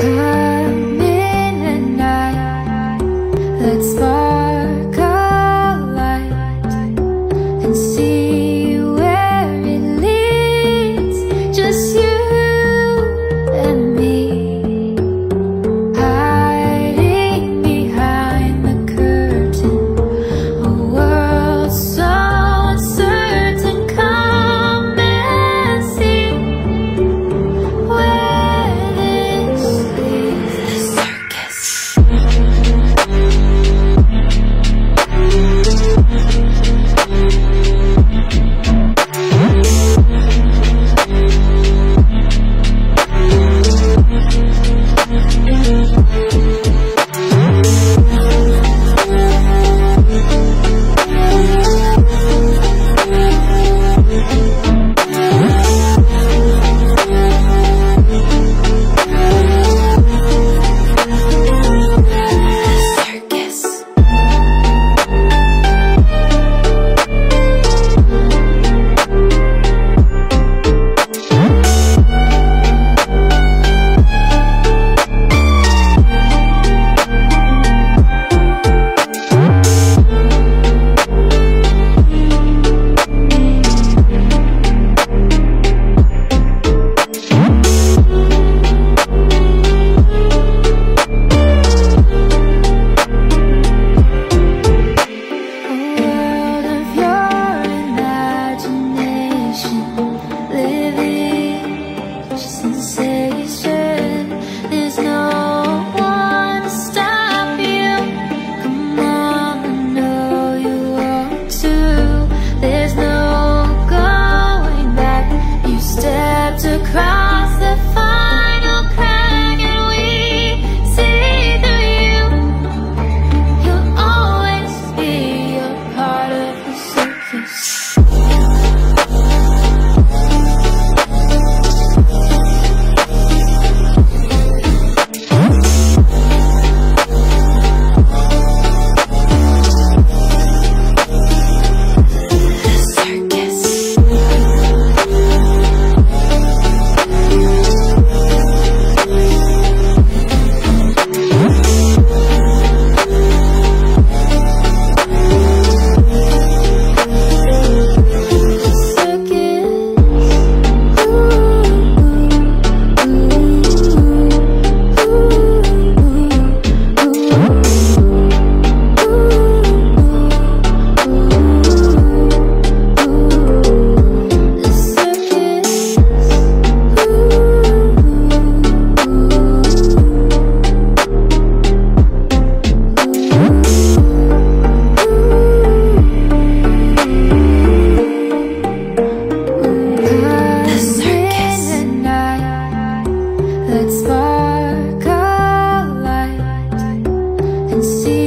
Come see